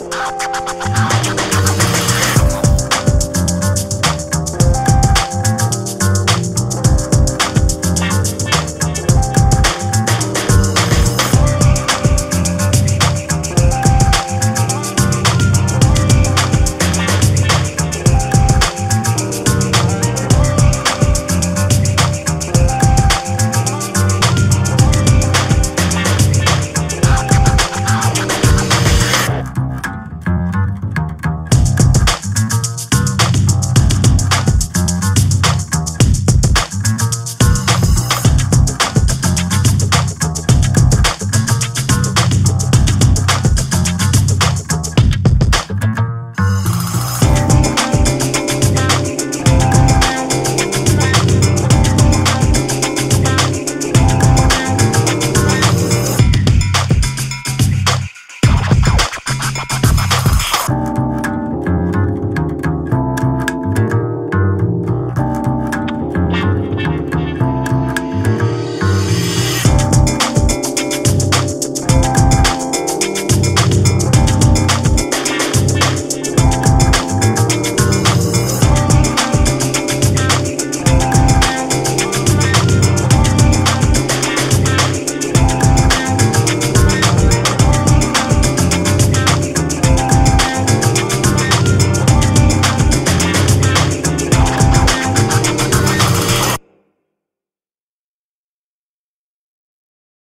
I'm Thank you.